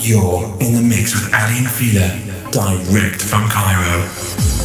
You're in the mix with Aly and Fila, direct from Cairo.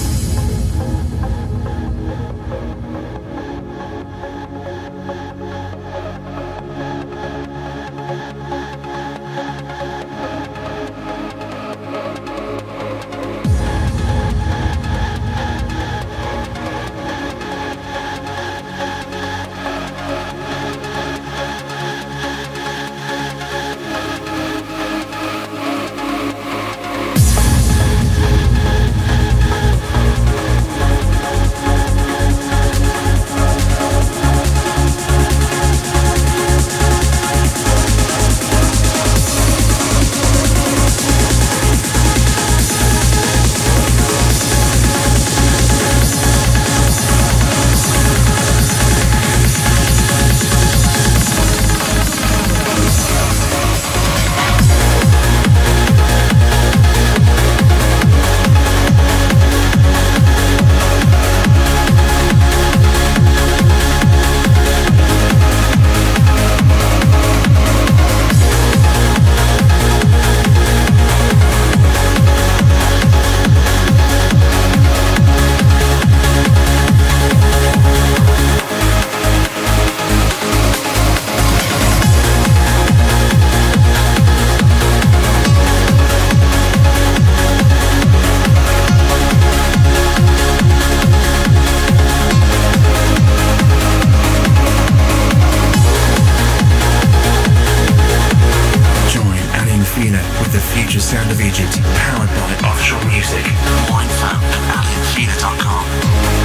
Future Sound of Egypt, powered by offshore music. Winefound at AleXfina.com.